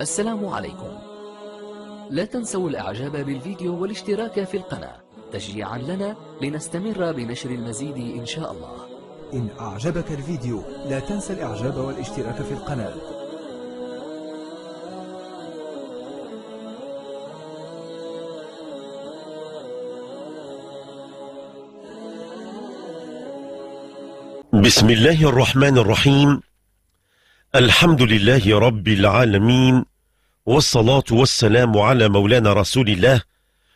السلام عليكم. لا تنسوا الإعجاب بالفيديو والاشتراك في القناة. تشجيعا لنا لنستمر بنشر المزيد إن شاء الله. إن أعجبك الفيديو لا تنسى الإعجاب والاشتراك في القناة. بسم الله الرحمن الرحيم. الحمد لله رب العالمين والصلاة والسلام على مولانا رسول الله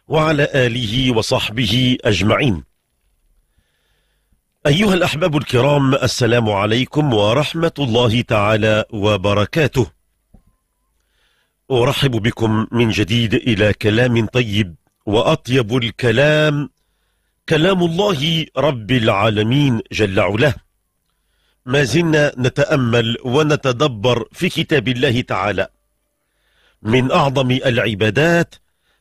وعلى آله وصحبه أجمعين. أيها الأحباب الكرام السلام عليكم ورحمة الله تعالى وبركاته. أرحب بكم من جديد إلى كلام طيب وأطيب الكلام كلام الله رب العالمين جل علاه ما زلنا نتأمل ونتدبر في كتاب الله تعالى. من أعظم العبادات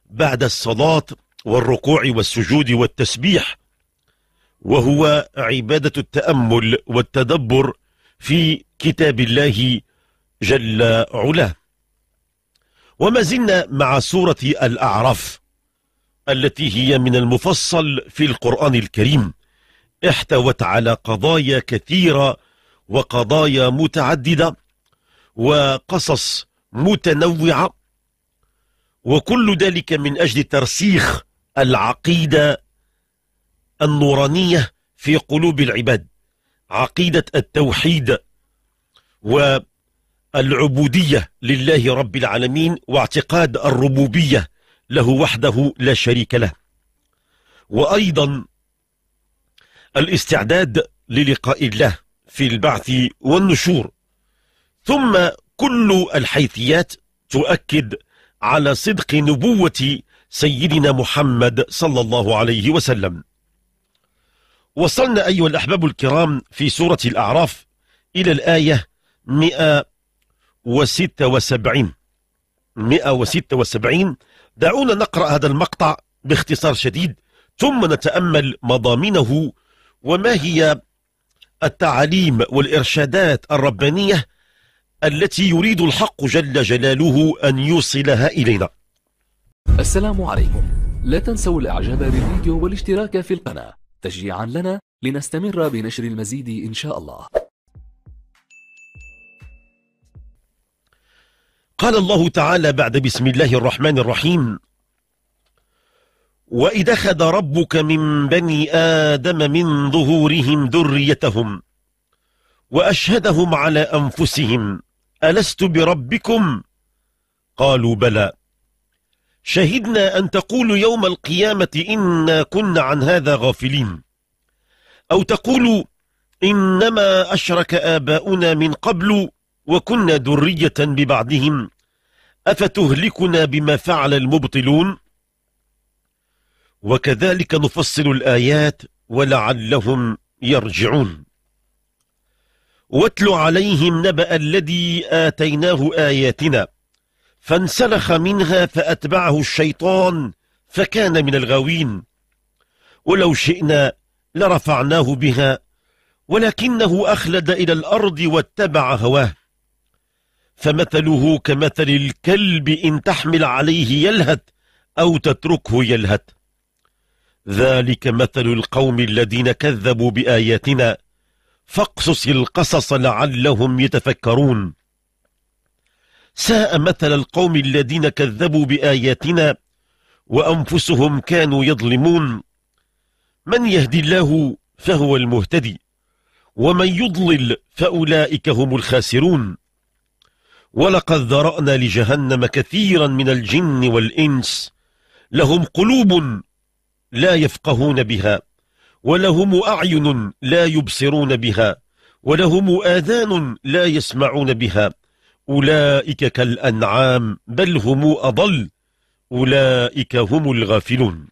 بعد الصلاة والركوع والسجود والتسبيح وهو عبادة التأمل والتدبر في كتاب الله جل علاه وما زلنا مع سورة الأعراف التي هي من المفصل في القرآن الكريم احتوت على قضايا كثيرة وقضايا متعددة وقصص متنوعة وكل ذلك من أجل ترسيخ العقيدة النورانية في قلوب العباد. عقيدة التوحيد والعبودية لله رب العالمين واعتقاد الربوبية له وحده لا شريك له. وأيضا الاستعداد للقاء الله. في البعث والنشور. ثم كل الحيثيات تؤكد على صدق نبوة سيدنا محمد صلى الله عليه وسلم. وصلنا أيها الأحباب الكرام في سورة الأعراف إلى الآية 176 176 دعونا نقرأ هذا المقطع باختصار شديد ثم نتأمل مضامينه وما هي التعاليم والإرشادات الربانية التي يريد الحق جل جلاله أن يوصلها إلينا. السلام عليكم. لا تنسوا الإعجاب بالفيديو والاشتراك في القناة. تشجيعا لنا لنستمر بنشر المزيد إن شاء الله. قال الله تعالى بعد بسم الله الرحمن الرحيم وإذا خذ ربك من بني آدم من ظهورهم ذريتهم وأشهدهم على أنفسهم ألست بربكم؟ قالوا بلى. شهدنا أن تقولوا يوم القيامة إنا كنا عن هذا غافلين. أو تقولوا إنما أشرك آباؤنا من قبل وكنا ذرية ببعضهم أفتهلكنا بما فعل المبطلون؟ وكذلك نفصل الآيات ولعلهم يرجعون. واتل عليهم نبأ الذي آتيناه آياتنا فانسلخ منها فأتبعه الشيطان فكان من الغاوين. ولو شئنا لرفعناه بها ولكنه أخلد إلى الأرض واتبع هواه. فمثله كمثل الكلب إن تحمل عليه يلهث أو تتركه يلهث. ذلك مثل القوم الذين كذبوا بآياتنا. فاقصص القصص لعلهم يتفكرون. ساء مثل القوم الذين كذبوا بآياتنا وأنفسهم كانوا يظلمون. من يهدي الله فهو المهتدي ومن يضلل فأولئك هم الخاسرون. ولقد ذرأنا لجهنم كثيرا من الجن والإنس لهم قلوب لا يفقهون بها ولهم أعين لا يبصرون بها ولهم آذان لا يسمعون بها. أولئك كالأنعام بل هم أضل أولئك هم الغافلون.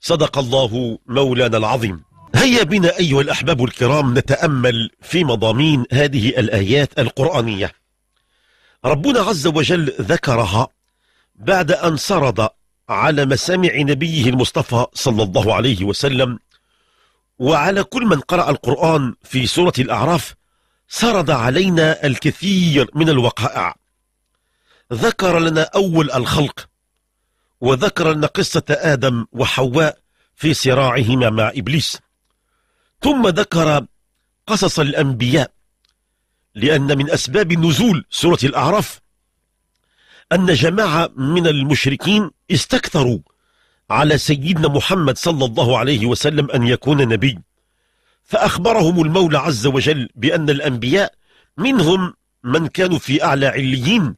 صدق الله مولانا العظيم. هيا بنا أيها الأحباب الكرام نتأمل في مضامين هذه الآيات القرآنية. ربنا عز وجل ذكرها بعد أن سرد على مسامع نبيه المصطفى صلى الله عليه وسلم. وعلى كل من قرأ القرآن في سورة الأعراف سرد علينا الكثير من الوقائع. ذكر لنا أول الخلق وذكر لنا قصة آدم وحواء في صراعهما مع إبليس. ثم ذكر قصص الأنبياء لأن من أسباب نزول سورة الأعراف أن جماعة من المشركين استكثروا على سيدنا محمد صلى الله عليه وسلم أن يكون نبي. فأخبرهم المولى عز وجل بأن الأنبياء منهم من كانوا في أعلى عليين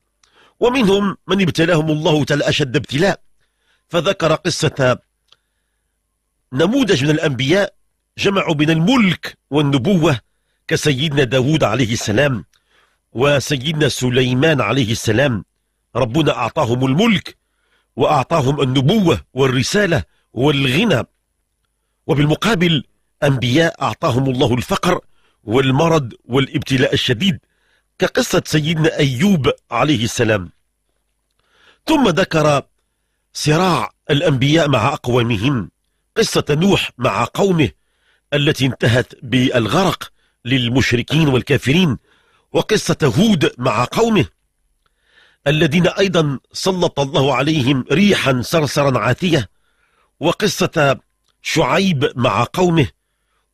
ومنهم من ابتلاهم الله تعالى أشد ابتلاء. فذكر قصة نموذج من الأنبياء جمعوا بين الملك والنبوة كسيدنا داود عليه السلام وسيدنا سليمان عليه السلام. ربنا أعطاهم الملك وأعطاهم النبوة والرسالة والغنى. وبالمقابل أنبياء أعطاهم الله الفقر والمرض والابتلاء الشديد كقصة سيدنا أيوب عليه السلام. ثم ذكر صراع الأنبياء مع أقوامهم قصة نوح مع قومه التي انتهت بالغرق للمشركين والكافرين وقصة هود مع قومه الذين أيضا سلط الله عليهم ريحا صرصرا عاتية وقصة شعيب قومه قومه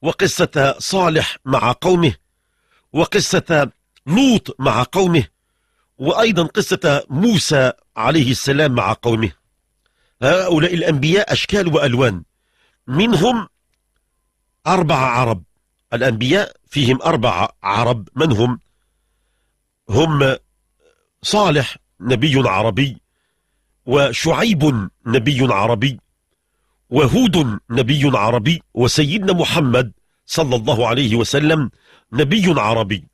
وقصة صالح مع قومه وقصة لوط مع قومه وأيضا قصة موسى عليه السلام مع قومه. هؤلاء الأنبياء أشكال وألوان. منهم أربعة عرب. الأنبياء فيهم أربعة عرب. من هم؟ هم صالح نبي عربي وشعيب نبي عربي وهود نبي عربي وسيدنا محمد صلى الله عليه وسلم نبي عربي.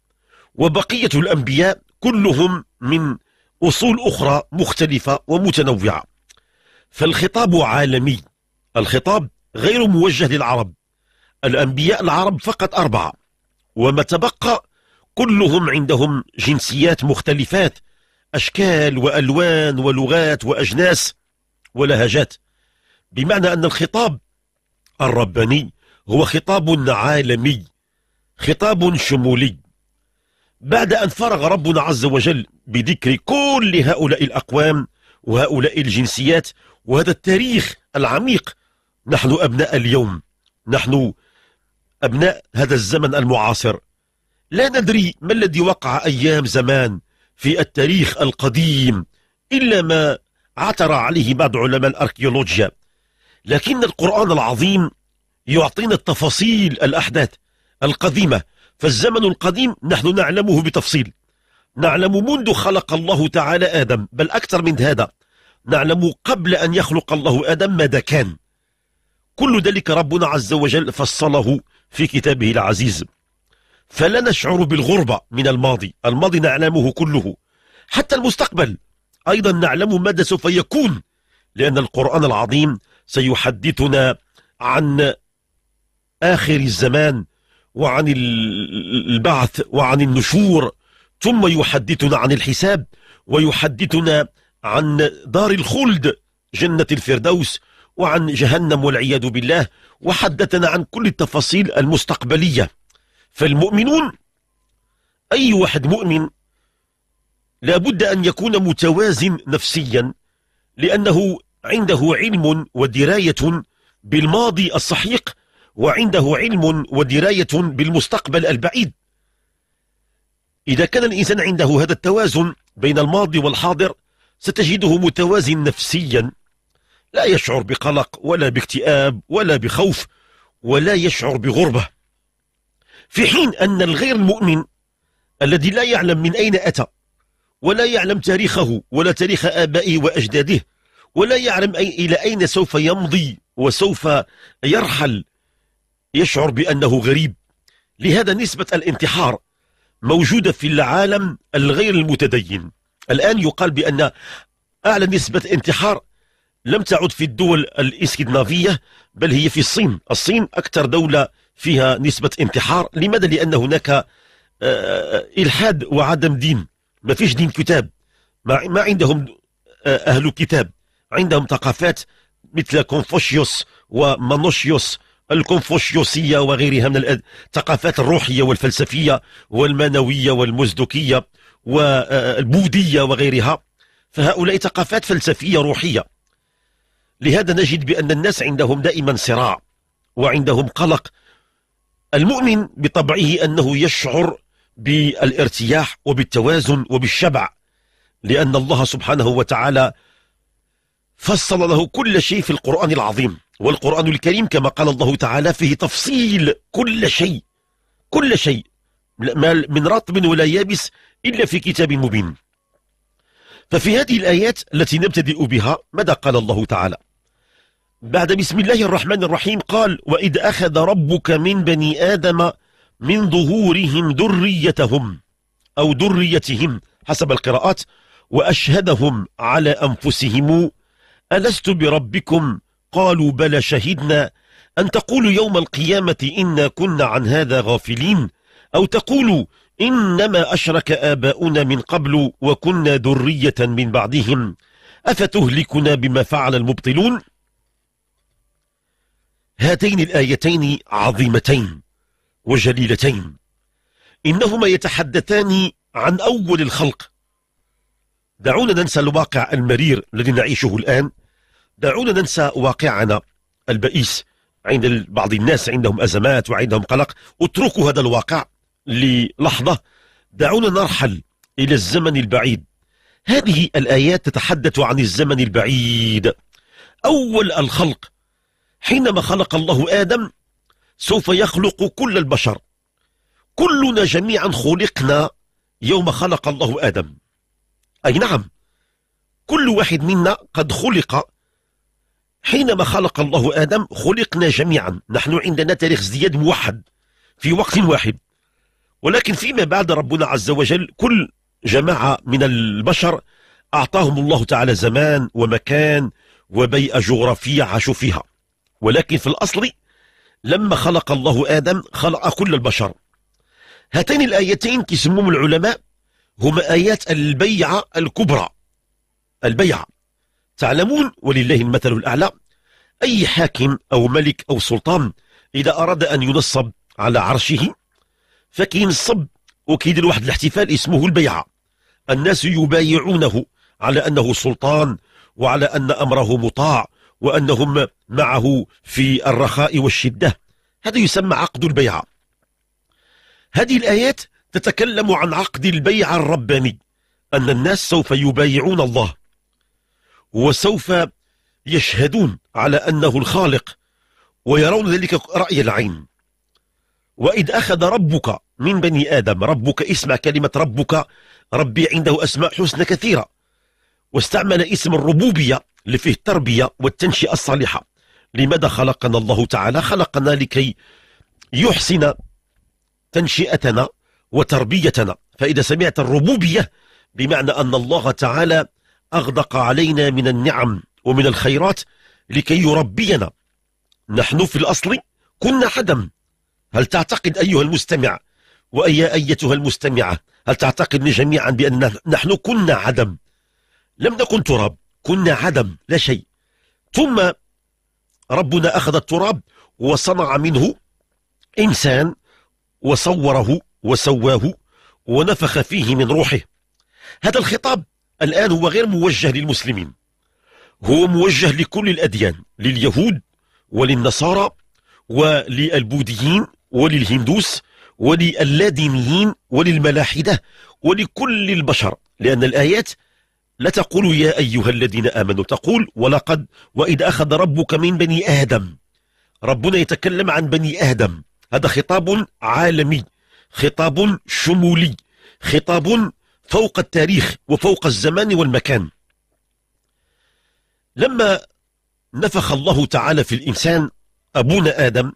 وبقية الأنبياء كلهم من أصول أخرى مختلفة ومتنوعة. فالخطاب عالمي الخطاب غير موجه للعرب. الأنبياء العرب فقط أربعة وما تبقى كلهم عندهم جنسيات مختلفات أشكال وألوان ولغات وأجناس ولهجات. بمعنى أن الخطاب الرباني هو خطاب عالمي خطاب شمولي. بعد أن فرغ ربنا عز وجل بذكر كل هؤلاء الأقوام وهؤلاء الجنسيات وهذا التاريخ العميق نحن أبناء اليوم نحن أبناء هذا الزمن المعاصر. لا ندري ما الذي وقع أيام زمان في التاريخ القديم إلا ما عثر عليه بعض علماء الأركيولوجيا. لكن القرآن العظيم يعطينا التفاصيل الأحداث القديمة فالزمن القديم نحن نعلمه بتفصيل. نعلم منذ خلق الله تعالى آدم بل أكثر من هذا. نعلم قبل أن يخلق الله آدم ماذا كان. كل ذلك ربنا عز وجل فصله في كتابه العزيز. فلا نشعر بالغربة من الماضي. الماضي نعلمه كله. حتى المستقبل. أيضا نعلم ماذا سوف يكون. لأن القرآن العظيم سيحدثنا عن آخر الزمان وعن البعث وعن النشور. ثم يحدثنا عن الحساب ويحدثنا عن دار الخلد جنة الفردوس وعن جهنم والعياذ بالله. وحدثنا عن كل التفاصيل المستقبلية. فالمؤمنون أي واحد مؤمن لابد أن يكون متوازن نفسيا لأنه عنده علم ودراية بالماضي الصحيق وعنده علم ودراية بالمستقبل البعيد. إذا كان الإنسان عنده هذا التوازن بين الماضي والحاضر ستجده متوازن نفسيا. لا يشعر بقلق ولا باكتئاب ولا بخوف ولا يشعر بغربة. في حين أن الغير المؤمن الذي لا يعلم من أين أتى ولا يعلم تاريخه ولا تاريخ آبائه وأجداده ولا يعلم أي إلى أين سوف يمضي وسوف يرحل يشعر بأنه غريب. لهذا نسبة الانتحار موجودة في العالم الغير المتدين. الآن يقال بأن أعلى نسبة انتحار لم تعد في الدول الإسكندنافية بل هي في الصين. الصين أكثر دولة فيها نسبة انتحار. لماذا؟ لأن هناك آه، آه، إلحاد وعدم دين. ما فيش دين كتاب. ما عندهم آه، أهل كتاب. عندهم ثقافات مثل كونفوشيوس ومانوشيوس الكونفوشيوسية وغيرها من الثقافات الروحية والفلسفية والمانوية والمزدكية والبوذية وغيرها. فهؤلاء ثقافات فلسفية روحية. لهذا نجد بأن الناس عندهم دائما صراع وعندهم قلق المؤمن بطبعه أنه يشعر بالارتياح وبالتوازن وبالشبع لأن الله سبحانه وتعالى فصل له كل شيء في القرآن العظيم والقرآن الكريم كما قال الله تعالى فيه تفصيل كل شيء كل شيء من رطب ولا يابس إلا في كتاب مبين. ففي هذه الآيات التي نبتدئ بها ماذا قال الله تعالى؟ بعد بسم الله الرحمن الرحيم قال وإذ أخذ ربك من بني آدم من ظهورهم ذريتهم أو ذريتهم حسب القراءات وأشهدهم على أنفسهم ألست بربكم؟ قالوا بلى شهدنا أن تقولوا يوم القيامة إنا كنا عن هذا غافلين أو تقولوا إنما أشرك آباؤنا من قبل وكنا ذرية من بعدهم أفتهلكنا بما فعل المبطلون؟ هاتين الآيتين عظيمتين وجليلتين. إنهما يتحدثان عن أول الخلق. دعونا ننسى الواقع المرير الذي نعيشه الآن. دعونا ننسى واقعنا البئيس عند بعض الناس عندهم أزمات وعندهم قلق. اتركوا هذا الواقع للحظة. دعونا نرحل إلى الزمن البعيد. هذه الآيات تتحدث عن الزمن البعيد. أول الخلق حينما خلق الله آدم سوف يخلق كل البشر. كلنا جميعا خلقنا يوم خلق الله آدم. أي نعم كل واحد منا قد خلق. حينما خلق الله آدم خلقنا جميعا. نحن عندنا تاريخ ازدياد موحد في وقت واحد. ولكن فيما بعد ربنا عز وجل كل جماعة من البشر أعطاهم الله تعالى زمان ومكان وبيئة جغرافية عاشوا فيها. ولكن في الأصل لما خلق الله آدم خلق كل البشر. هاتين الآيتين كسمهم العلماء هما آيات البيعة الكبرى. البيعة. تعلمون ولله المثل الأعلى. أي حاكم أو ملك أو سلطان إذا أراد أن ينصب على عرشه فكينصب وكيدير واحد الاحتفال اسمه البيعة. الناس يبايعونه على أنه سلطان وعلى أن أمره مطاع وأنهم معه في الرخاء والشدة. هذا يسمى عقد البيعة هذه الآيات تتكلم عن عقد البيعة الرباني أن الناس سوف يبايعون الله وسوف يشهدون على أنه الخالق ويرون ذلك رأي العين. وإذ أخذ ربك من بني آدم ربك اسمع كلمة ربك ربي عنده أسماء حسنى كثيرة. واستعمل اسم الربوبية اللي فيه التربية والتنشئة الصالحة. لماذا خلقنا الله تعالى؟ خلقنا لكي يحسن تنشئتنا وتربيتنا. فإذا سمعت الربوبية بمعنى أن الله تعالى أغدق علينا من النعم ومن الخيرات لكي يربينا. نحن في الأصل كنا عدم هل تعتقد أيها المستمع وأي أيتها المستمعة هل تعتقد جميعا بأن نحن كنا عدم لم نكن تراب كنا عدم لا شيء. ثم ربنا أخذ التراب وصنع منه إنسان وصوره وسواه ونفخ فيه من روحه. هذا الخطاب الآن هو غير موجه للمسلمين. هو موجه لكل الأديان لليهود وللنصارى وللبوذيين وللهندوس وللادينيين وللملاحدة ولكل البشر لأن الآيات لا تقول يا أيها الذين آمنوا تقول ولقد وإذ أخذ ربك من بني آدم. ربنا يتكلم عن بني آدم. هذا خطاب عالمي خطاب شمولي خطاب فوق التاريخ وفوق الزمان والمكان. لما نفخ الله تعالى في الإنسان أبونا آدم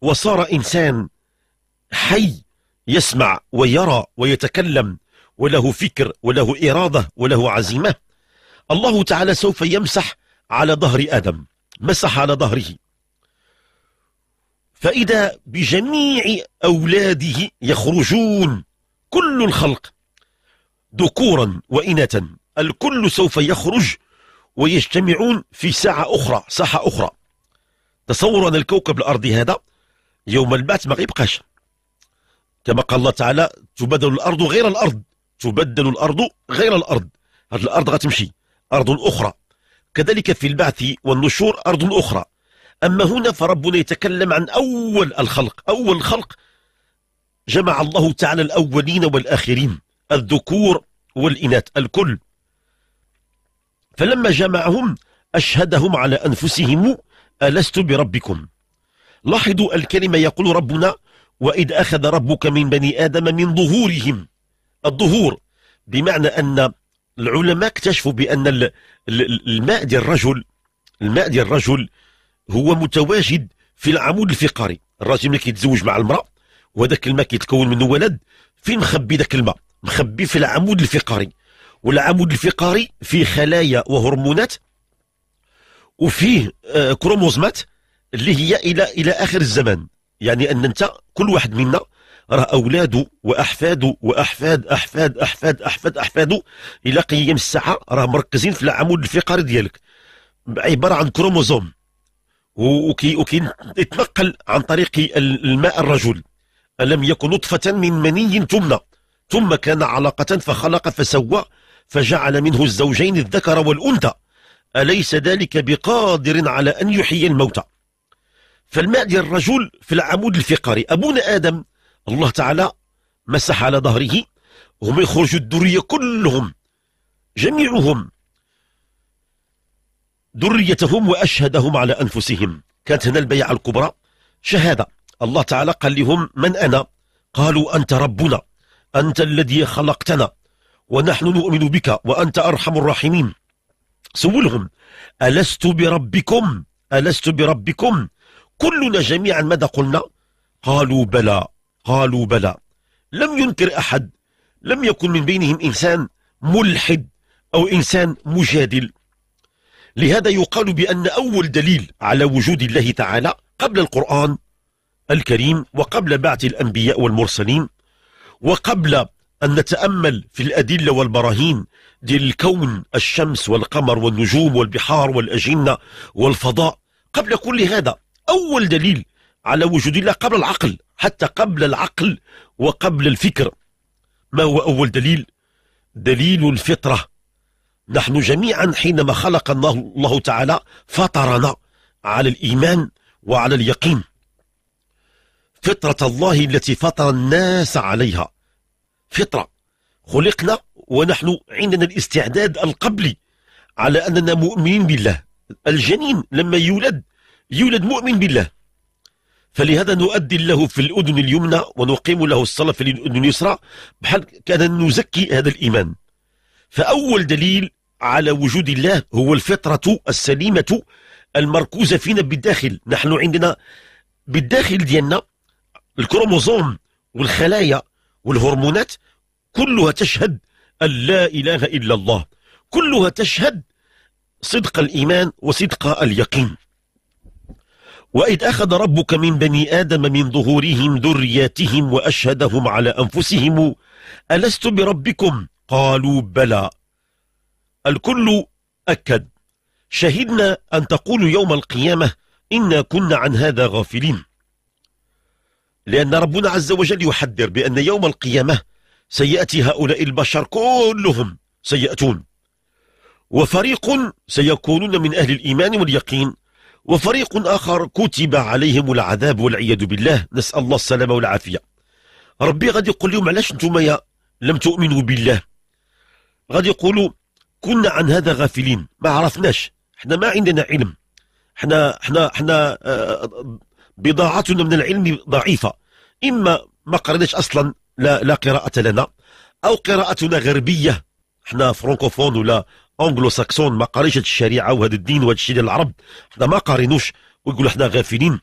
وصار إنسان حي يسمع ويرى ويتكلم وله فكر وله إرادة وله عزيمة. الله تعالى سوف يمسح على ظهر آدم مسح على ظهره. فإذا بجميع أولاده يخرجون كل الخلق ذكورا وإناثا الكل سوف يخرج ويجتمعون في ساعة أخرى ساحة أخرى. تصور أن الكوكب الأرضي هذا يوم البعث ما غيبقاش كما قال الله تعالى تبدل الأرض غير الأرض. تبدل الأرض غير الأرض. هذه الأرض غتمشي. أرض أخرى. كذلك في البعث والنشور أرض أخرى. أما هنا فربنا يتكلم عن أول الخلق. أول خلق جمع الله تعالى الأولين والآخرين. الذكور والإناث. الكل. فلما جمعهم أشهدهم على أنفسهم ألست بربكم. لاحظوا الكلمة يقول ربنا وإذ أخذ ربك من بني آدم من ظهورهم الظهور. بمعنى أن العلماء اكتشفوا بأن الماء ديال الرجل الماء ديال الرجل هو متواجد في العمود الفقري. الراجل ملي كيتزوج مع المرأة وهذاك الماء كيتكون منه ولد فين مخبي ذاك الماء مخبي في العمود الفقري. والعمود الفقري فيه خلايا وهرمونات وفيه آه، كروموزمات اللي هي إلى إلى آخر الزمان. يعني أن أنت كل واحد منا راه اولاده واحفاده وأحفاد أحفاد أحفاد أحفاد احفاده إلى قيام الساعة راه مركزين في العمود الفقري ديالك. عبارة عن كروموزوم. وكي يتنقل عن طريق الماء الرجل. ألم يكن نطفة من مني تمنى. ثم كان علقة فخلق فسوى فجعل منه الزوجين الذكر والأنثى. أليس ذلك بقادر على أن يحيي الموتى؟ فالماء ديال الرجل في العمود الفقري. أبونا آدم الله تعالى مسح على ظهره هم يخرجوا الذرية كلهم جميعهم ذريتهم وأشهدهم على أنفسهم. كانت هنا البيعة الكبرى. شهادة. الله تعالى قال لهم من أنا؟ قالوا أنت ربنا أنت الذي خلقتنا ونحن نؤمن بك وأنت أرحم الراحمين. سولهم ألست بربكم؟ ألست بربكم؟ كلنا جميعا. ماذا قلنا؟ قالوا بلى. قالوا بلى. لم ينكر أحد لم يكن من بينهم إنسان ملحد أو إنسان مجادل. لهذا يقال بأن أول دليل على وجود الله تعالى قبل القرآن الكريم وقبل بعث الأنبياء والمرسلين وقبل أن نتأمل في الأدلة والبراهين ديال الكون الشمس والقمر والنجوم والبحار والأجنة والفضاء. قبل كل هذا أول دليل على وجود الله قبل العقل حتى قبل العقل وقبل الفكر. ما هو أول دليل؟ دليل الفطرة. نحن جميعا حينما خلق الله, تعالى فطرنا على الإيمان وعلى اليقين. فطرة الله التي فطر الناس عليها. فطرة. خلقنا ونحن عندنا الاستعداد القبلي على أننا مؤمنين بالله. الجنين لما يولد يولد مؤمن بالله. فلهذا نؤدي له في الأذن اليمنى ونقيم له الصلاة في الأذن اليسرى بحال كأن نزكي هذا الإيمان. فأول دليل على وجود الله هو الفطرة السليمة المركوزة فينا بالداخل. نحن عندنا بالداخل ديالنا الكروموزوم والخلايا والهرمونات كلها تشهد أن لا إله إلا الله. كلها تشهد صدق الإيمان وصدق اليقين. وإذ أخذ ربك من بني آدم من ظهورهم ذرياتهم وأشهدهم على أنفسهم ألست بربكم؟ قالوا بلى. الكل أكد. شهدنا أن تقول يوم القيامة إنا كنا عن هذا غافلين. لأن ربنا عز وجل يحذر بأن يوم القيامة سيأتي هؤلاء البشر كلهم سيأتون وفريق سيكونون من أهل الإيمان واليقين. وفريق آخر كتب عليهم العذاب والعياذ بالله. نسأل الله السلامة والعافية. ربي غادي يقول لهم علاش أنتم يا لم تؤمنوا بالله؟ غادي يقولوا كنا عن هذا غافلين. ما عرفناش. إحنا ما عندنا علم. إحنا إحنا إحنا آه، بضاعتنا من العلم ضعيفة. إما ما قرناش أصلا لا, لا قراءة لنا أو قراءتنا غربية. إحنا فرانكوفون ولا anglo-saxon ما قاريش الشريعة وهذا الدين وهذا الشيء ديال العرب. إحنا ما قارينوش ويقول إحنا غافلين.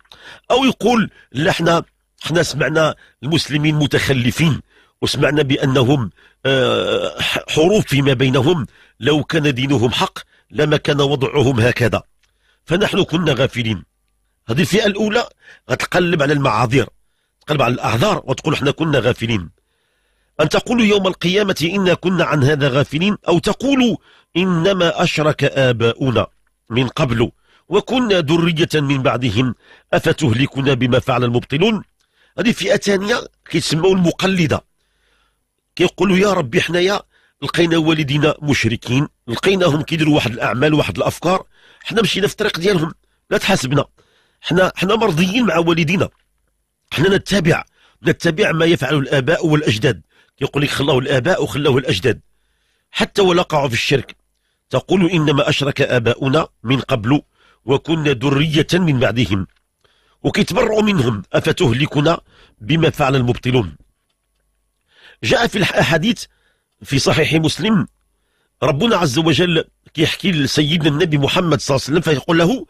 أو يقول لا إحنا إحنا سمعنا المسلمين متخلفين وسمعنا بأنهم آه، حروف فيما بينهم. لو كان دينهم حق لما كان وضعهم هكذا. فنحن كنا غافلين. هذه الفئة الأولى غتقلب على المعاذير تقلب على الأعذار وتقول إحنا كنا غافلين. أن تقولوا يوم القيامة إنا كنا عن هذا غافلين أو تقولوا إنما أشرك آباؤنا من قبل وكنا ذرية من بعدهم أفتهلكنا بما فعل المبطلون؟ هذه فئة ثانية كيسموا المقلدة. كيقولوا يا ربي حنايا لقينا والدينا مشركين لقيناهم كيديروا واحد الأعمال واحد الأفكار حنا مشينا في الطريق ديالهم. لا تحاسبنا حنا حنا مرضيين مع والدينا. حنا نتبع نتبع ما يفعله الآباء والأجداد. يقول لك خلاه الآباء وخلاه الأجداد. حتى ولقعوا في الشرك. تقول إنما أشرك آباؤنا من قبل وكنا ذرية من بعدهم. وكيتبرعوا منهم أفتهلكنا بما فعل المبطلون. جاء في الاحاديث في صحيح مسلم ربنا عز وجل كيحكي لسيدنا النبي محمد صلى الله عليه وسلم فيقول له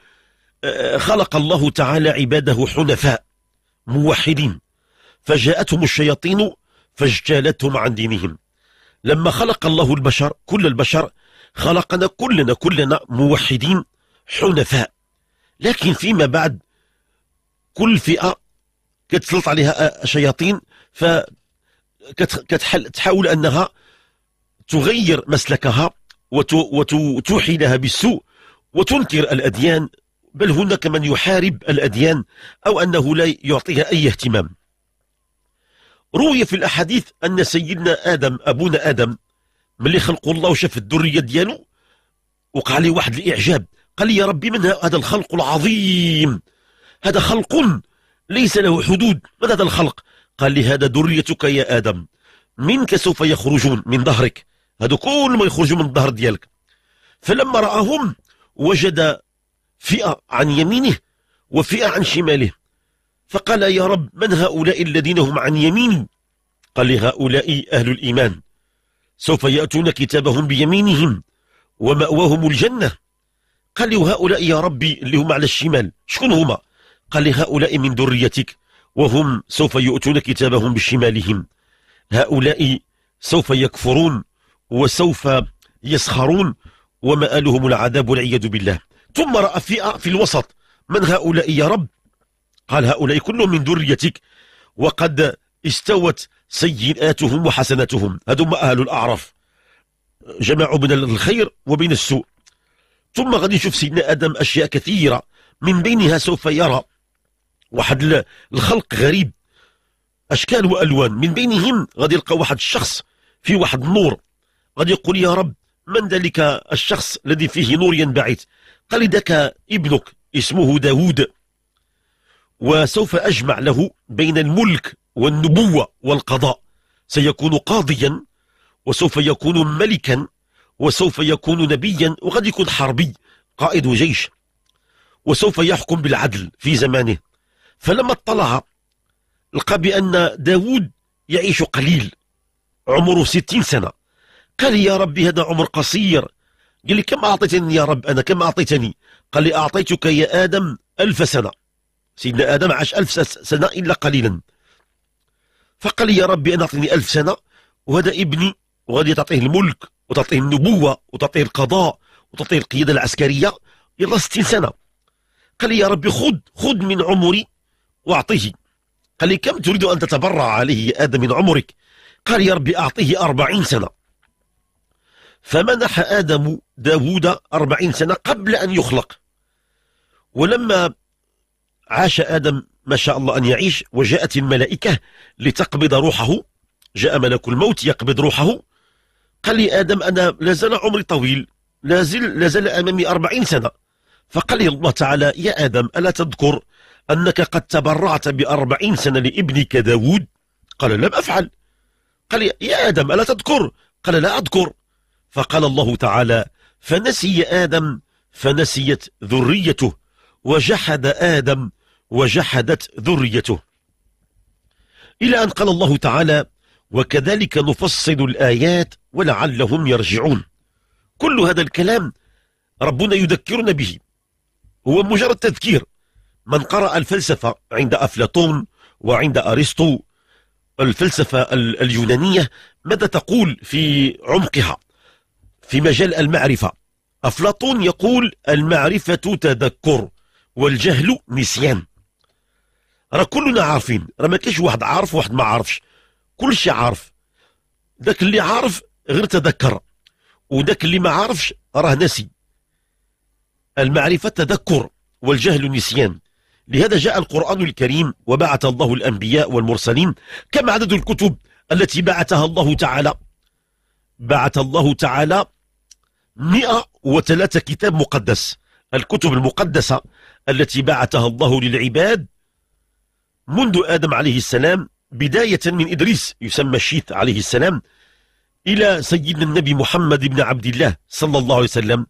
آه، خلق الله تعالى عباده حنفاء موحدين. فجاءتهم الشياطين فاجتالتهم عن دينهم. لما خلق الله البشر كل البشر خلقنا كلنا كلنا موحدين حنفاء. لكن فيما بعد كل فئة كتسلط عليها شياطين فتحاول أنها تغير مسلكها وتوحي لها بالسوء وتنكر الأديان. بل هناك من يحارب الأديان أو أنه لا يعطيها أي اهتمام. روي في الأحاديث أن سيدنا آدم أبونا آدم ملي خلقوا الله وشاف الذرية ديالو وقع لي واحد الإعجاب. قال لي يا ربي من هذا الخلق العظيم. هذا خلق ليس له حدود. من هذا الخلق؟ قال لي هذا ذريتك يا آدم. منك سوف يخرجون من ظهرك. هذا كل ما يخرجوا من الظهر ديالك. فلما رآهم وجد فئة عن يمينه وفئة عن شماله. فقال يا رب من هؤلاء الذين هم عن يميني؟ قال هؤلاء أهل الإيمان. سوف يأتون كتابهم بيمينهم ومأواهم الجنة. قال لي هؤلاء يا ربي اللي هم على الشمال شكون هما؟ قال لي هؤلاء من ذريتك وهم سوف يؤتون كتابهم بشمالهم. هؤلاء سوف يكفرون وسوف يسخرون ومآلهم العذاب والعياذ بالله. ثم رأى في الوسط من هؤلاء يا رب؟ قال هؤلاء كلهم من ذريتك وقد استوت سيئاتهم وحسناتهم. هذم أهل الأعراف. جمعوا بين الخير وبين السوء. ثم غادي يشوف سيدنا آدم أشياء كثيرة من بينها سوف يرى. واحد الخلق غريب. أشكال وألوان. من بينهم غادي يلقى واحد الشخص في واحد النور. غادي يقول يا رب من ذلك الشخص الذي فيه نور ينبعث قال ذاك ابنك اسمه داود وسوف أجمع له بين الملك والنبوة والقضاء. سيكون قاضيا وسوف يكون ملكا وسوف يكون نبيا وقد يكون حربي قائد جيش. وسوف يحكم بالعدل في زمانه. فلما اطلع لقى بأن داود يعيش قليل عمره ستين سنة. قال يا ربي هذا عمر قصير. قال لي كم أعطيتني يا رب أنا؟ كم أعطيتني؟ قال لي أعطيتك يا آدم ألف سنة. سيدنا آدم عاش ألف سنة إلا قليلا. فقال لي يا ربي أنا أعطيني ألف سنة وهذا ابني وغادي تعطيه الملك وتعطيه النبوة وتعطيه القضاء وتعطيه القيادة العسكرية يلا ستين سنة. قال لي يا ربي خذ خذ من عمري وأعطيه. قال لي كم تريد أن تتبرع عليه يا آدم من عمرك؟ قال يا ربي أعطيه أربعين سنة. فمنح آدم داود أربعين سنة قبل أن يخلق. ولما عاش آدم ما شاء الله أن يعيش وجاءت الملائكة لتقبض روحه. جاء ملك الموت يقبض روحه. قال لي آدم أنا لازال عمري طويل لازل لازال أمامي أربعين سنة. فقال لي الله تعالى يا آدم ألا تذكر أنك قد تبرعت بأربعين سنة لابنك داود؟ قال لم أفعل. قال لي يا آدم ألا تذكر؟ قال لا أذكر. فقال الله تعالى فنسي آدم فنسيت ذريته وجحد آدم وجحدت ذريته. إلى أن قال الله تعالى وكذلك نفصل الآيات ولعلهم يرجعون. كل هذا الكلام ربنا يذكرنا به. هو مجرد تذكير. من قرأ الفلسفة عند أفلاطون وعند أرسطو الفلسفة اليونانية ماذا تقول في عمقها؟ في مجال المعرفة. أفلاطون يقول المعرفة تذكر والجهل نسيان. راه كلنا عارفين. راه ما كاينش واحد عارف وواحد ما عارفش. كل شيء عارف. ذاك اللي عارف غير تذكر وذاك اللي ما عارفش راه نسي المعرفة تذكر والجهل نسيان. لهذا جاء القرآن الكريم وبعث الله الأنبياء والمرسلين كم عدد الكتب التي بعثها الله تعالى. بعث الله تعالى 103 كتاب مقدس. الكتب المقدسة التي بعثها الله للعباد منذ آدم عليه السلام بداية من إدريس يسمى الشيث عليه السلام إلى سيدنا النبي محمد بن عبد الله صلى الله عليه وسلم.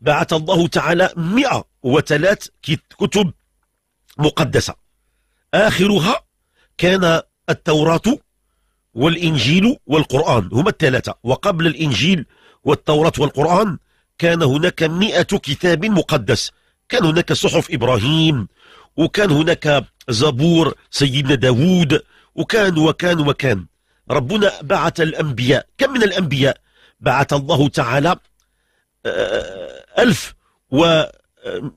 بعث الله تعالى 103 كتب مقدسة. آخرها كان التوراة والإنجيل والقرآن هما الثلاثة. وقبل الإنجيل والتوراة والقرآن كان هناك مئة كتاب مقدس. كان هناك صحف إبراهيم وكان هناك زبور سيدنا داود وكان وكان وكان. ربنا بعث الأنبياء. كم من الأنبياء؟ بعث الله تعالى آه، ألف و آه،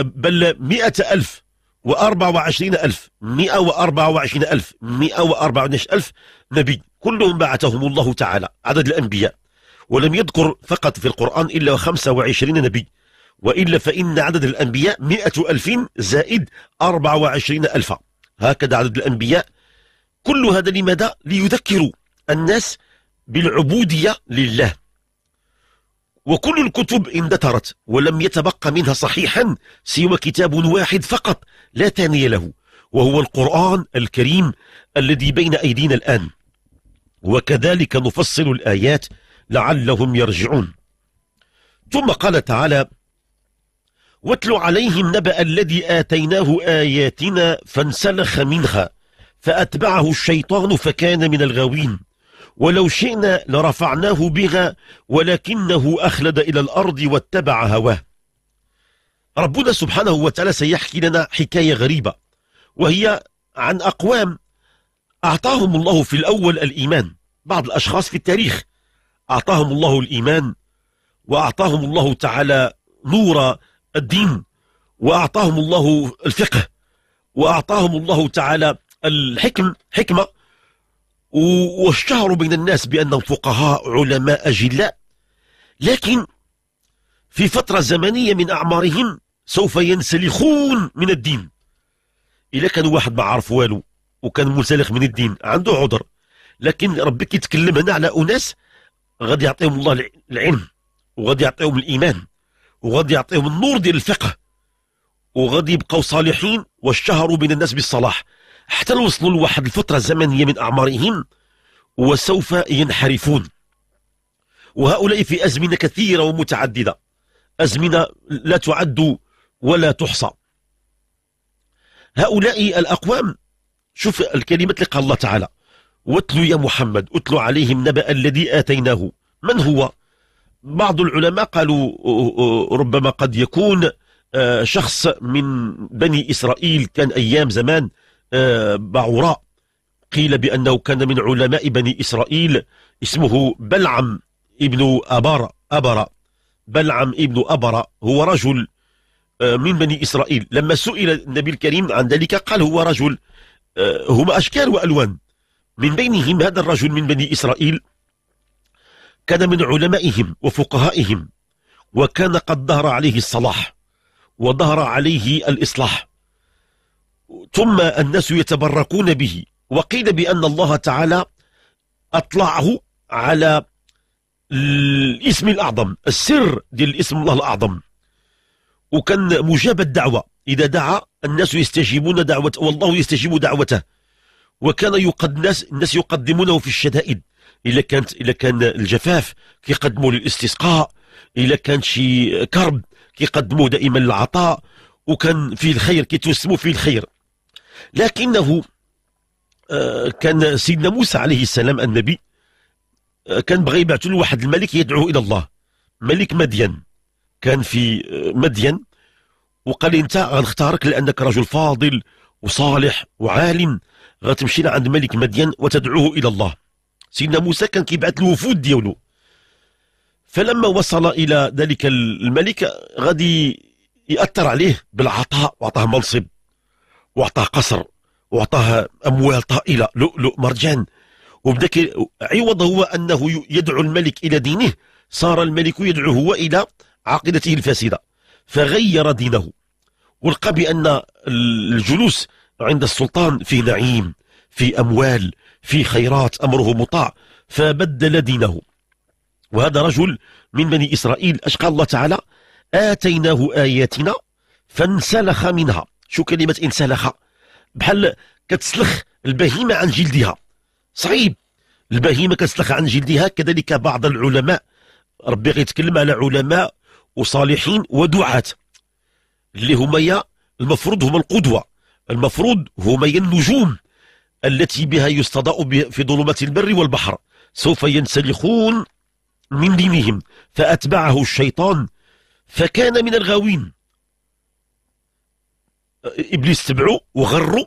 بل مئة ألف وأربع وعشرين ألف. مئة وأربع وعشرين ألف. مئة وأربع وعشرين ألف نبي. كلهم بعثهم الله تعالى. عدد الأنبياء. ولم يذكر فقط في القرآن إلا خمسة وعشرين نبي. وإلا فإن عدد الأنبياء مئة ألف زائد أربع وعشرين ألفا. هكذا عدد الأنبياء. كل هذا لماذا؟ ليذكروا الناس بالعبودية لله. وكل الكتب اندثرت ولم يتبقى منها صحيحا سوى كتاب واحد فقط لا ثاني له وهو القرآن الكريم الذي بين أيدينا الآن. وكذلك نفصل الآيات لعلهم يرجعون. ثم قال تعالى واتل عليهم نبأ الذي آتيناه آياتنا فانسلخ منها فأتبعه الشيطان فكان من الغاوين. ولو شئنا لرفعناه بها ولكنه أخلد إلى الأرض واتبع هواه. ربنا سبحانه وتعالى سيحكي لنا حكاية غريبة وهي عن أقوام أعطاهم الله في الأول الإيمان. بعض الأشخاص في التاريخ أعطاهم الله الإيمان وأعطاهم الله تعالى نور الدين وأعطاهم الله الفقه وأعطاهم الله تعالى الحكم حكمة واشتهروا بين الناس بأنهم فقهاء علماء أجلاء. لكن في فترة زمنية من أعمارهم سوف ينسلخون من الدين. إذا كان واحد ما عرف والو وكان منسلخ من الدين عنده عذر. لكن ربك يتكلم هنا على أناس غادي يعطيهم الله العلم وغادي يعطيهم الإيمان. وغادي يعطيهم النور ديال الفقه. وغادي يبقوا صالحين واشتهروا بين الناس بالصلاح. حتى وصلوا لواحد الفترة الزمنية من أعمارهم وسوف ينحرفون. وهؤلاء في أزمنة كثيرة ومتعددة. أزمنة لا تعد ولا تحصى. هؤلاء الأقوام شوف الكلمة اللي قال الله تعالى واتلوا يا محمد اتلوا عليهم نبأ الذي آتيناه. من هو؟ بعض العلماء قالوا ربما قد يكون آه، شخص من بني إسرائيل كان أيام زمان آه، بعوراء. قيل بأنه كان من علماء بني إسرائيل اسمه بلعم ابن أبار أبر بلعم ابن أبر هو رجل آه، من بني إسرائيل. لما سئل النبي الكريم عن ذلك قال هو رجل هما أشكال وألوان. من بينهم هذا الرجل من بني إسرائيل كان من علمائهم وفقهائهم وكان قد ظهر عليه الصلاح وظهر عليه الإصلاح. ثم الناس يتبركون به وقيل بأن الله تعالى أطلعه على الاسم الأعظم السر ديال الاسم الله الأعظم. وكان مجاب الدعوة إذا دعا الناس يستجيبون دعوة والله يستجيب دعوته. وكان يقد الناس الناس يقدمونه في الشدائد. إذا كانت إذا كان الجفاف كيقدموا للاستسقاء إذا كان شي كرب كيقدموا دائما العطاء وكان فيه الخير كيتوسموا فيه الخير. لكنه آه، كان سيدنا موسى عليه السلام النبي آه، كان بغى يبعث له واحد الملك يدعو إلى الله. ملك مدين. كان في آه، مدين وقال لي أنت غنختارك لأنك رجل فاضل وصالح وعالم غتمشي عند ملك مدين وتدعوه إلى الله. سيدنا موسى كان كيبعث الوفود ديالو. فلما وصل إلى ذلك الملك غادي يأثر عليه بالعطاء وأعطاه منصب وأعطاه قصر وأعطاه أموال طائلة لؤلؤ مرجان. وبداك عوض هو أنه يدعو الملك إلى دينه. صار الملك يدعو هو إلى عقيدته الفاسدة. فغير دينه. ولقى بأن الجلوس عند السلطان فيه نعيم في أموال في خيرات أمره مطاع فبدل دينه. وهذا رجل من بني إسرائيل أشقى الله تعالى آتيناه آياتنا فانسلخ منها. شو كلمة انسلخ؟ بحال كتسلخ البهيمة عن جلدها. صعيب. البهيمة كتسلخ عن جلدها كذلك بعض العلماء. ربي غيتكلم على علماء وصالحين ودعاة. اللي هما المفروض هما القدوة. المفروض هما النجوم. التي بها يستضاء في ظلمات البر والبحر. سوف ينسلخون من دينهم. فأتبعه الشيطان. فكان من الغاوين. إبليس تبعه وغره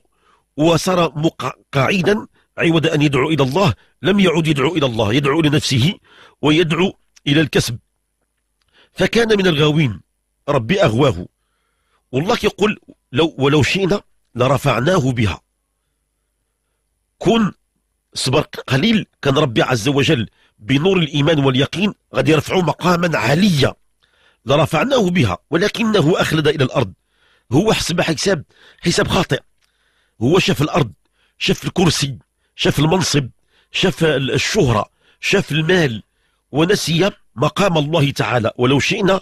وصار قاعدا عوض أن يدعو إلى الله. لم يعد يدعو إلى الله. يدعو لنفسه ويدعو إلى الكسب. فكان من الغاوين. ربي أغواه. والله يقول لو ولو شئنا لرفعناه بها. كن صبر قليل كان ربي عز وجل بنور الإيمان واليقين غادي يرفعوا مقاما عاليا لرفعناه بها ولكنه أخلد إلى الأرض. هو حسب حساب حساب خاطئ. هو شاف الأرض شاف الكرسي شاف المنصب شاف الشهرة شاف المال ونسي مقام الله تعالى. ولو شئنا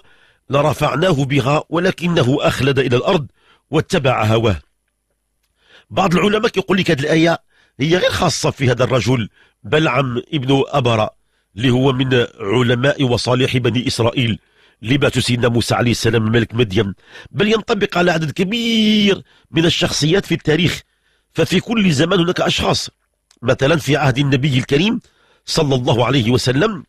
لرفعناه بها ولكنه أخلد إلى الأرض واتبع هواه. بعض العلماء يقول لك هذه الآية هي غير خاصة في هذا الرجل بلعم ابن أبرا اللي هو من علماء وصالح بني إسرائيل. لبات سيدنا موسى عليه السلام الملك مدين؟ بل ينطبق على عدد كبير من الشخصيات في التاريخ. ففي كل زمان هناك أشخاص. مثلا في عهد النبي الكريم صلى الله عليه وسلم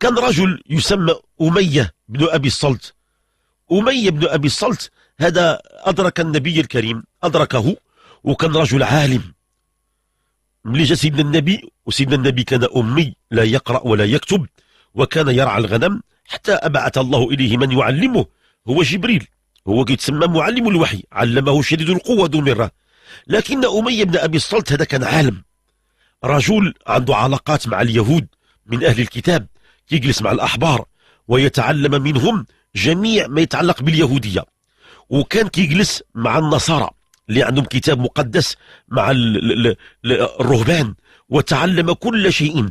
كان رجل يسمى أمية بن أبي الصلت. أمية بن أبي الصلت هذا أدرك النبي الكريم أدركه وكان رجل عالم. ملي جاء سيدنا النبي وسيدنا النبي كان أمي لا يقرأ ولا يكتب وكان يرعى الغنم حتى أبعث الله إليه من يعلمه هو جبريل. هو يتسمى معلم الوحي علمه شديد القوة ذو مرة. لكن أمية بن أبي الصلت هذا كان عالم. رجل عنده علاقات مع اليهود من أهل الكتاب يجلس مع الأحبار ويتعلم منهم جميع ما يتعلق باليهودية. وكان كيجلس مع النصارى. اللي عندهم كتاب مقدس مع الرهبان وتعلم كل شيء.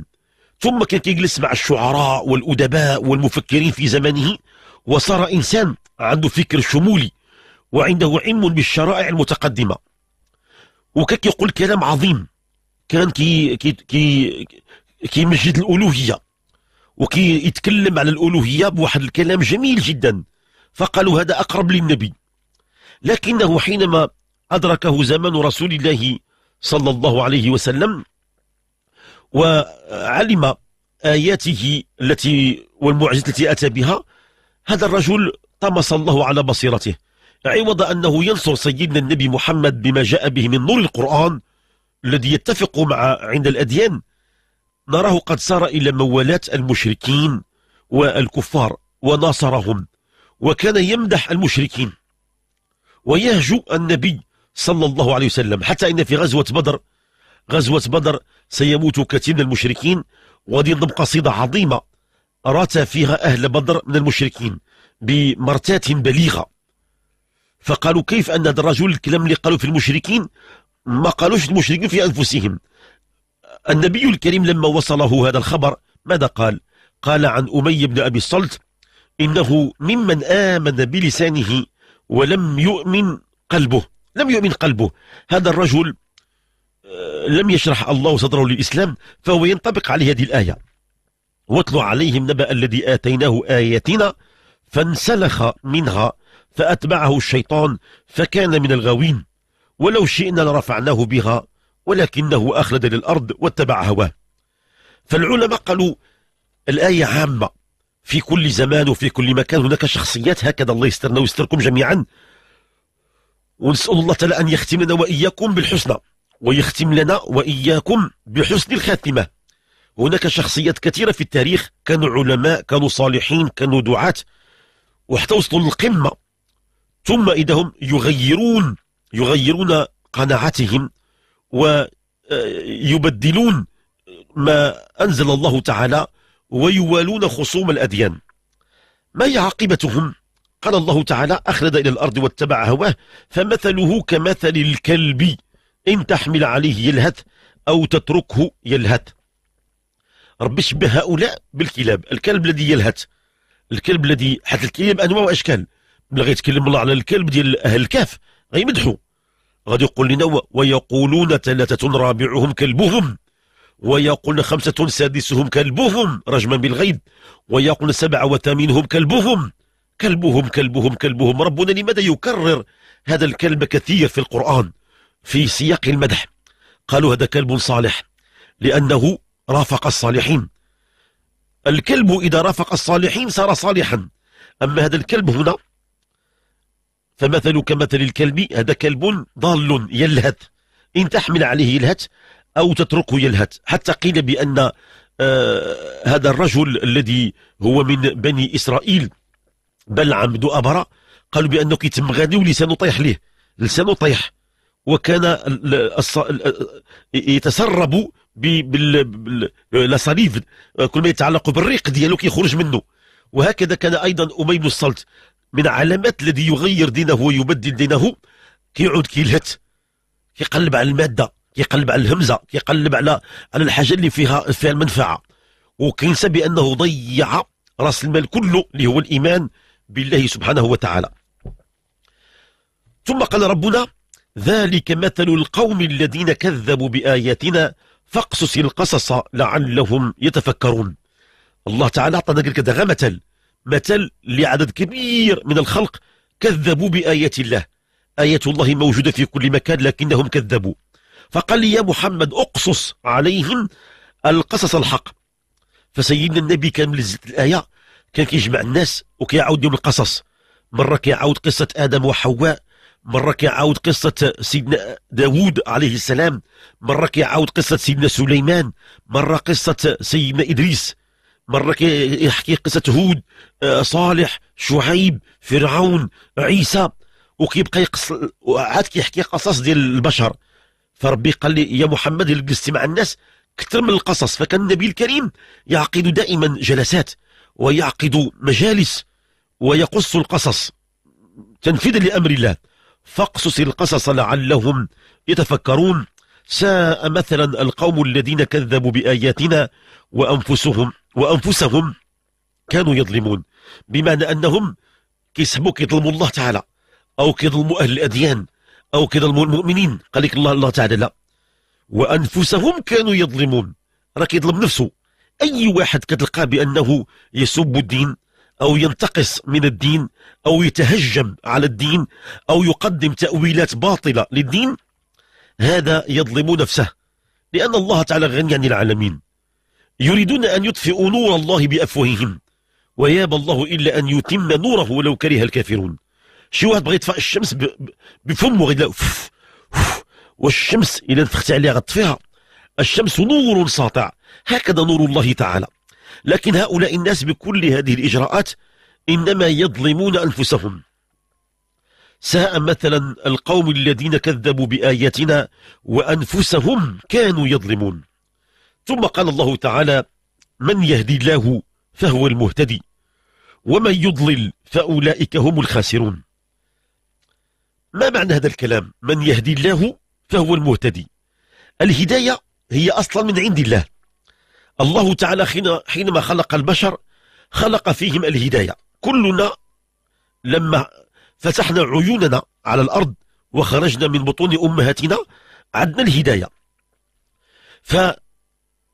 ثم كان كيجلس مع الشعراء والأدباء والمفكرين في زمانه وصار إنسان عنده فكر شمولي وعنده علم بالشرائع المتقدمة. وكان يقول كلام عظيم كان كي كي كي كيمجد الألوهية وكي يتكلم على الألوهية بواحد الكلام جميل جدا فقالوا هذا أقرب للنبي. لكنه حينما أدركه زمن رسول الله صلى الله عليه وسلم وعلم آياته التي والمعجزة التي أتى بها هذا الرجل طمس الله على بصيرته. عوض أنه ينصر سيدنا النبي محمد بما جاء به من نور القرآن الذي يتفق مع عند الأديان. نراه قد سار إلى موالاة المشركين والكفار وناصرهم وكان يمدح المشركين. ويهجو النبي صلى الله عليه وسلم. حتى إن في غزوة بدر غزوة بدر سيموت كثير من المشركين وغادي ينظم قصيدة عظيمة رأت فيها أهل بدر من المشركين بمرتات بليغة. فقالوا كيف أن هذا الرجل الكلام اللي قالوا في المشركين ما قالوش المشركين في أنفسهم؟ النبي الكريم لما وصله هذا الخبر ماذا قال؟ قال عن أمي بن أبي الصلت إنه ممن آمن بلسانه ولم يؤمن قلبه. لم يؤمن قلبه. هذا الرجل آه، لم يشرح الله صدره للإسلام فهو ينطبق عليه هذه الآية. واتلو عليهم نبأ الذي آتيناه آياتنا فانسلخ منها فأتبعه الشيطان فكان من الغاوين. ولو شئنا لرفعناه بها ولكنه أخلد للأرض واتبع هواه. فالعلماء قالوا الآية عامة. في كل زمان وفي كل مكان هناك شخصيات هكذا الله يسترنا ويستركم جميعا. ونسأل الله تعالى أن يختم لنا وإياكم بالحسنى ويختم لنا وإياكم بحسن الخاتمة. هناك شخصيات كثيرة في التاريخ كانوا علماء كانوا صالحين كانوا دعاة وحتى وصلوا للقمة ثم إذا هم يغيرون يغيرون قناعاتهم ويبدلون ما أنزل الله تعالى ويوالون خصوم الأديان. ما هي عاقبتهم؟ قال الله تعالى أخلد إلى الأرض واتبع هواه فمثله كمثل الكلب إن تحمل عليه يلهث أو تتركه يلهث. ربي شبه هؤلاء بالكلاب الكلب الذي يلهث الكلب الذي حتى الكلاب أنواع وأشكال. بلا يتكلم الله على الكلب ديال أهل الكهف غيمدحوا غادي يقول لنا ويقولون ثلاثة رابعهم كلبهم ويقولون خمسة سادسهم كلبهم رجما بالغيب ويقولون سبعة وثامنهم كلبهم. كلبهم كلبهم كلبهم. ربنا لماذا يكرر هذا الكلب كثير في القرآن؟ في سياق المدح. قالوا هذا كلب صالح لأنه رافق الصالحين. الكلب إذا رافق الصالحين صار صالحا. أما هذا الكلب هنا فمثل كمثل الكلب هذا كلب ضال يلهث. إن تحمل عليه يلهث أو تتركه يلهث. حتى قيل بأن آه هذا الرجل الذي هو من بني إسرائيل بلعم بن أبرة قالوا بأنه كيتم غادي ولسانه طيح ليه لسانه طيح وكان يتسرب بالصليب كل ما يتعلق بالريق ديالو كيخرج منه. وهكذا كان أيضا أمي بن السلط من علامات الذي يغير دينه ويبدل دينه كيعود كيلهت كيقلب على المادة كيقلب على الهمزة كيقلب على على الحاجة اللي فيها فيها المنفعة. وكينسى بأنه ضيع رأس المال كله اللي هو الإيمان بالله سبحانه وتعالى. ثم قال ربنا ذلك مثل القوم الذين كذبوا بآياتنا فاقصص القصص لعلهم يتفكرون. الله تعالى أعطانا كذا مثل مثل لعدد كبير من الخلق كذبوا بآيات الله. آيات الله موجودة في كل مكان لكنهم كذبوا. فقال لي يا محمد اقصص عليهم القصص الحق. فسيدنا النبي كان ملزت الآية كان كيجمع الناس وكيعاود لهم القصص. مرة كيعاود قصة آدم وحواء مرة كيعاود قصة سيدنا داود عليه السلام مرة كيعاود قصة سيدنا سليمان مرة قصة سيدنا إدريس مرة يحكي قصة هود آه، صالح شعيب فرعون عيسى وكيبقى يقص عاد كيحكي قصص ديال البشر. فربي قال لي يا محمد جلست مع الناس كثر من القصص. فكان النبي الكريم يعقد دائما جلسات. ويعقد مجالس ويقص القصص تنفيذا لأمر الله. فاقصص القصص لعلهم يتفكرون. ساء مثلا القوم الذين كذبوا بآياتنا وأنفسهم وأنفسهم كانوا يظلمون. بمعنى أنهم كيسحبوا كيظلموا الله تعالى أو كيظلموا أهل الأديان أو كيظلموا المؤمنين. قال لك الله الله تعالى لا. وأنفسهم كانوا يظلمون. راه كيظلم نفسه. أي واحد كتلقاه بأنه يسب الدين أو ينتقص من الدين أو يتهجم على الدين أو يقدم تأويلات باطلة للدين هذا يظلم نفسه لأن الله تعالى غني عن العالمين. يريدون أن يطفئوا نور الله بأفواههم ويابى الله إلا أن يتم نوره ولو كره الكافرون. شي واحد بغى يطفئ الشمس بفمه غير والشمس إذا نفخت عليها غطفيها الشمس نور ساطع. هكذا نور الله تعالى. لكن هؤلاء الناس بكل هذه الإجراءات إنما يظلمون أنفسهم. ساء مثلا القوم الذين كذبوا بآياتنا وأنفسهم كانوا يظلمون. ثم قال الله تعالى من يهدي الله فهو المهتدي ومن يضلل فأولئك هم الخاسرون. ما معنى هذا الكلام؟ من يهدي الله فهو المهتدي. الهداية هي أصلا من عند الله. الله تعالى حينما خلق البشر خلق فيهم الهداية. كلنا لما فتحنا عيوننا على الأرض وخرجنا من بطون أمهاتنا عندنا الهداية. ف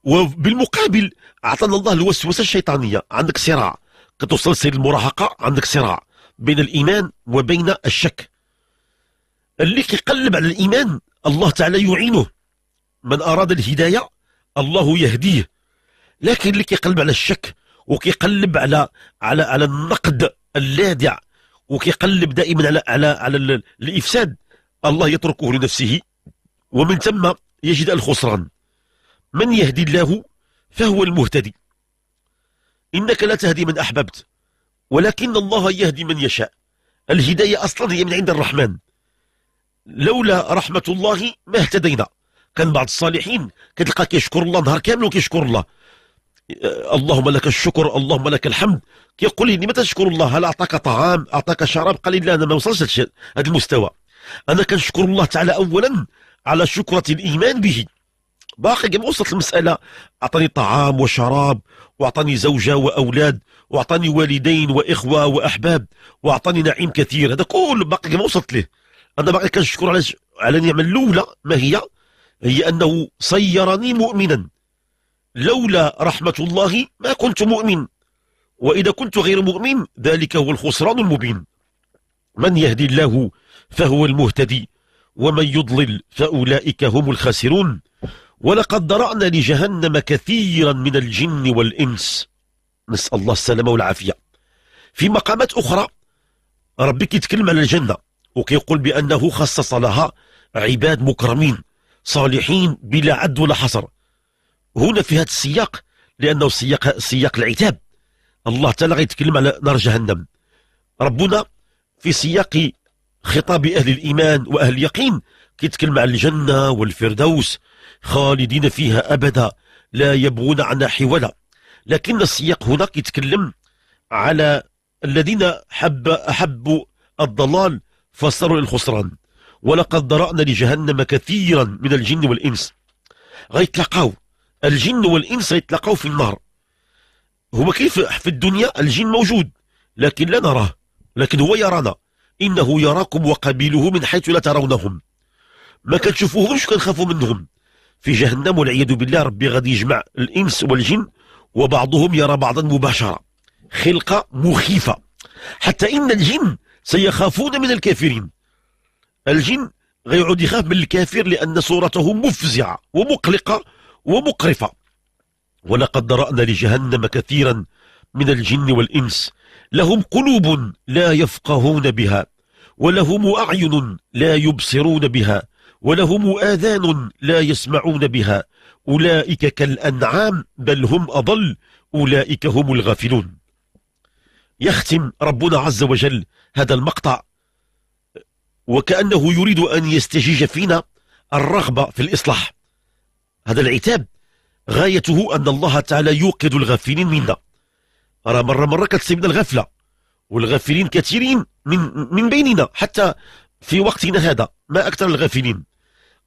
وبالمقابل أعطانا الله الوسوسة الشيطانية. عندك صراع. كتوصل سير المراهقة عندك صراع بين الإيمان وبين الشك. اللي كيقلب على الإيمان الله تعالى يعينه. من أراد الهداية الله يهديه. لكن اللي كيقلب على الشك وكيقلب على على على النقد اللاذع وكيقلب دائما على على على الإفساد الله يتركه لنفسه. ومن ثم يجد الخسران. من يهدي الله فهو المهتدي. إنك لا تهدي من أحببت ولكن الله يهدي من يشاء. الهداية أصلا هي من عند الرحمن. لولا رحمة الله ما اهتدينا. كان بعض الصالحين كتلقى كيشكر الله نهار كامل وكيشكر الله. اللهم لك الشكر اللهم لك الحمد. كيقول لي لما تشكر الله؟ هل أعطاك طعام؟ أعطاك شراب؟ قال لي لا أنا ما وصلتش هذا المستوى. أنا كنشكر الله تعالى اولا على شكرة الإيمان به. باقي ما وصلت المسألة أعطاني طعام وشراب وأعطاني زوجة وأولاد وأعطاني والدين وإخوة وأحباب وأعطاني نعيم كثير. هذا كله باقي ما وصلت له. أنا باقي كنشكر على على النعمة الأولى. ما هي؟ هي أنه صيرني مؤمنا. لولا رحمة الله ما كنت مؤمن. وإذا كنت غير مؤمن ذلك هو الخسران المبين. من يهدي الله فهو المهتدي ومن يضلل فأولئك هم الخاسرون. ولقد ضرأنا لجهنم كثيرا من الجن والإنس. نسأل الله السلامة والعافية. في مقامات أخرى ربك يتكلم على الجنة وكيقول بأنه خصص لها عباد مكرمين صالحين بلا عد ولا حصر. هنا في هذا السياق لأنه سياق, سياق العتاب. الله تعالى غيتكلم على نار جهنم. ربنا في سياق خطاب أهل الإيمان وأهل اليقين كيتكلم عن الجنة والفردوس خالدين فيها أبدا لا يبغون عنها حولا لكن السياق هنا يتكلم على الذين حب أحبوا الضلال فصاروا للخسران ولقد ضرأنا لجهنم كثيرا من الجن والإنس. غيتلقاو الجن والإنس غيتلقاو في النار. هو كيف في الدنيا الجن موجود لكن لا نراه لكن هو يرانا. إنه يراكم وقبيله من حيث لا ترونهم. ما كتشوفوهمش كنخافوا منهم؟ في جهنم والعياذ بالله ربي غادي يجمع الإنس والجن وبعضهم يرى بعضا مباشرة. خلقة مخيفة. حتى إن الجن سيخافون من الكافرين. الجن غيعود يخاف من الكافر لأن صورته مفزعة ومقلقة ومقرفة. ولقد درأنا لجهنم كثيرا من الجن والإنس. لهم قلوب لا يفقهون بها ولهم أعين لا يبصرون بها ولهم آذان لا يسمعون بها. أولئك كالأنعام بل هم أضل أولئك هم الغافلون. يختم ربنا عز وجل هذا المقطع وكأنه يريد أن يستجيج فينا الرغبة في الإصلاح. هذا العتاب. غايته أن الله تعالى يوقظ الغافلين منا. راه مرة مرة كتصيبنا الغفلة. والغافلين كثيرين من من بيننا. حتى في وقتنا هذا ما أكثر الغافلين.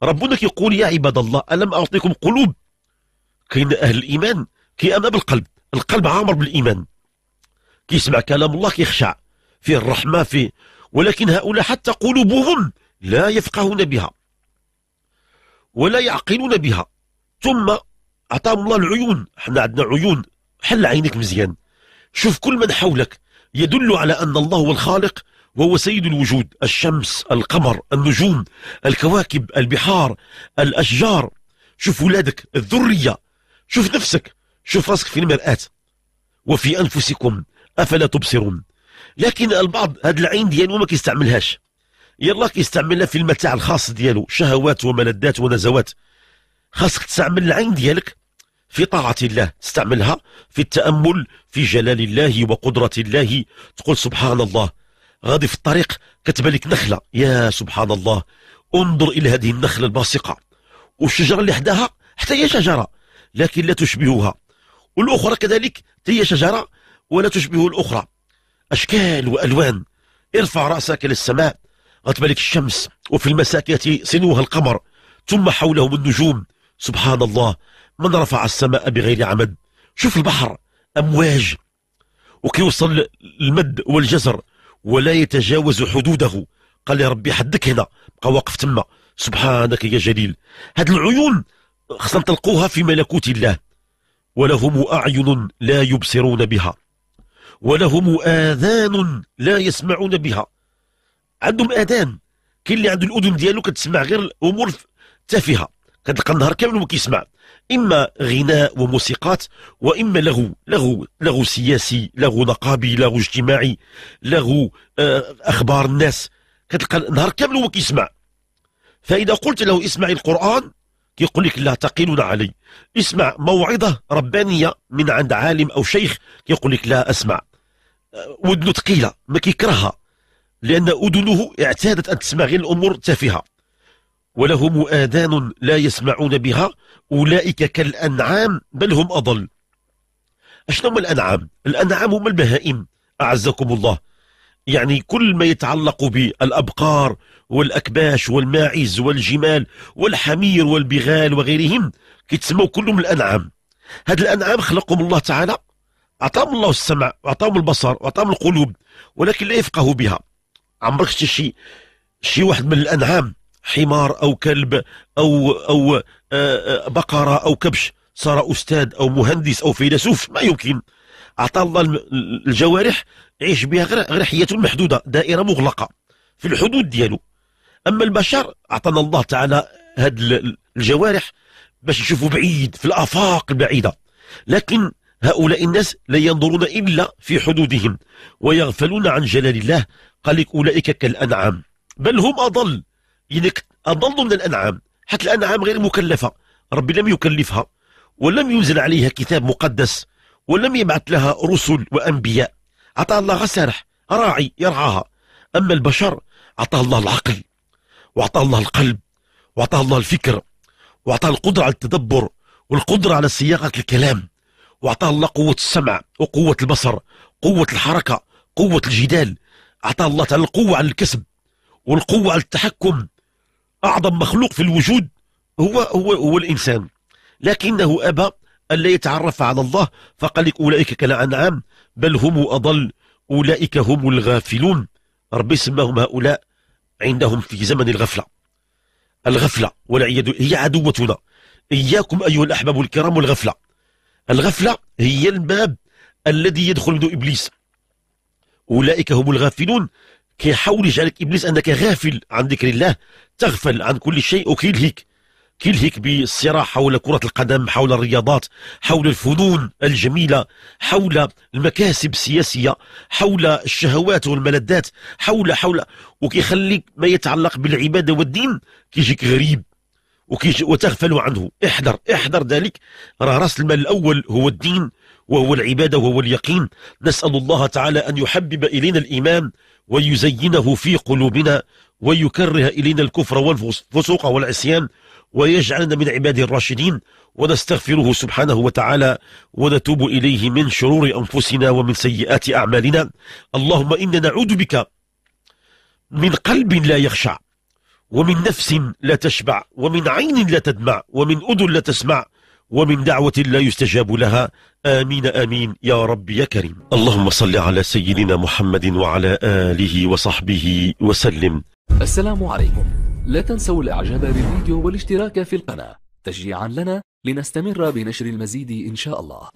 ربنا كيقول يا عباد الله ألم أعطيكم قلوب؟ كاين أهل الإيمان كيأمن بالقلب. القلب عامر بالإيمان. كيسمع كلام الله كيخشع. فيه الرحمة فيه ولكن هؤلاء حتى قلوبهم لا يفقهون بها. ولا يعقلون بها. ثم أعطاهم الله العيون. إحنا عندنا عيون. حل عينك مزيان. شوف كل من حولك يدل على أن الله هو الخالق وهو سيد الوجود. الشمس القمر النجوم الكواكب البحار الأشجار. شوف ولادك الذرية. شوف نفسك. شوف راسك في المرآة. وفي أنفسكم أفلا تبصرون. لكن البعض هذا العين ديالو ما كيستعملهاش. يلا كيستعملها في المتاع الخاص ديالو. شهوات وملذات ونزوات. خاصك تستعمل العين ديالك في طاعة الله تستعملها في التأمل في جلال الله وقدرة الله. تقول سبحان الله غادي في الطريق كتبالك نخلة. يا سبحان الله انظر إلى هذه النخلة الباسقة. والشجرة اللي حداها حتى هي شجرة لكن لا تشبهها. والأخرى كذلك هي شجرة ولا تشبه الأخرى. أشكال وألوان. ارفع رأسك للسماء. غتبالك الشمس. وفي المساء سنوها القمر. ثم حولهم النجوم سبحان الله من رفع السماء بغير عمد؟ شوف البحر أمواج. وكيوصل المد والجزر ولا يتجاوز حدوده. قال يا ربي حدك هنا بقى واقف تما. سبحانك يا جليل. هاد العيون خصنا تلقوها في ملكوت الله. ولهم أعين لا يبصرون بها. ولهم آذان لا يسمعون بها. عندهم آذان. كاين اللي عنده الأذن ديالو كتسمع غير الأمور تافهة كتلقى النهار كامل ما كيسمع. إما غناء وموسيقات وإما لغو لغو لغو سياسي لغو نقابي لغو اجتماعي لغو آه، أخبار الناس. كتلقى النهار كامل وما كيسمع. فإذا قلت له اسمعي القرآن كيقول لك لا تقيلون علي. اسمع موعظة ربانية من عند عالم أو شيخ كيقول لك لا أسمع. آه، ودنه ثقيلة ما كيكرهها. لأن أذنه اعتادت أن تسمع غير الأمور التافهة. ولهم آذان لا يسمعون بها أولئك كالأنعام بل هم أضل. أشنو الأنعام؟ الأنعام هم البهائم أعزكم الله. يعني كل ما يتعلق بالأبقار والأكباش والماعز والجمال والحمير والبغال وغيرهم كيتسموا كلهم الأنعام. هاد الأنعام خلقهم الله تعالى أعطاهم الله السمع وأعطاهم البصر وأعطاهم القلوب ولكن لا يفقهوا بها. عمرك شي شي واحد من الأنعام حمار أو كلب أو أو آه، آه، بقرة أو كبش صار أستاذ أو مهندس أو فيلسوف ما يمكن. أعطى الله الجوارح يعيش بها غير غير حياته محدودة دائرة مغلقة في الحدود ديالو. أما البشر أعطانا الله تعالى هاد الجوارح باش يشوفوا بعيد في الآفاق البعيدة. لكن هؤلاء الناس لا ينظرون إلا في حدودهم ويغفلون عن جلال الله. قال لك أولئك كالأنعام. بل هم أضل. يعني أضل من الأنعام. حتى الأنعام غير مكلفة. ربي لم يكلفها ولم ينزل عليها كتاب مقدس ولم يبعث لها رسل وأنبياء. أعطى الله غسارح راعي يرعاها. أما البشر أعطاه الله العقل وأعطاه الله القلب وأعطاه الله الفكر وأعطاه القدرة على التدبر والقدرة على صياغة الكلام. وأعطاه الله قوة السمع وقوة البصر قوة الحركة قوة الجدال. أعطاه الله تعالى القوة على الكسب والقوة على التحكم. أعظم مخلوق في الوجود هو هو هو الإنسان. لكنه أبى ألا يتعرف على الله فقال لك أولئك كالأنعام بل هم أضل أولئك هم الغافلون. ربي سماهم هؤلاء عندهم في زمن الغفلة. الغفلة والعياذ هي عدوتنا. إياكم أيها الأحباب الكرام الغفلة. الغفلة هي الباب الذي يدخل منه إبليس. أولئك هم الغافلون. كيحاول يجعلك إبليس أنك غافل عن ذكر الله تغفل عن كل شيء وكيلهيك كيلهيك بالصراع حول كرة القدم حول الرياضات حول الفنون الجميلة حول المكاسب السياسية حول الشهوات والملذات حول حول. وكيخليك ما يتعلق بالعبادة والدين كيجيك غريب. وتغفل عنه. احذر احذر ذلك. راه راس المال الأول هو الدين وهو العبادة وهو اليقين. نسأل الله تعالى أن يحبب إلينا الإيمان ويزينه في قلوبنا ويكره إلينا الكفر والفسوق والعصيان ويجعلنا من عباده الراشدين. ونستغفره سبحانه وتعالى ونتوب إليه من شرور أنفسنا ومن سيئات أعمالنا. اللهم إنا نعوذ بك من قلب لا يخشع ومن نفس لا تشبع ومن عين لا تدمع ومن أذن لا تسمع ومن دعوة لا يستجاب لها. آمين آمين يا رب يا كريم. اللهم صل على سيدنا محمد وعلى آله وصحبه وسلم. السلام عليكم. لا تنسوا الإعجاب بالفيديو والاشتراك في القناة. تشجيعا لنا لنستمر بنشر المزيد إن شاء الله.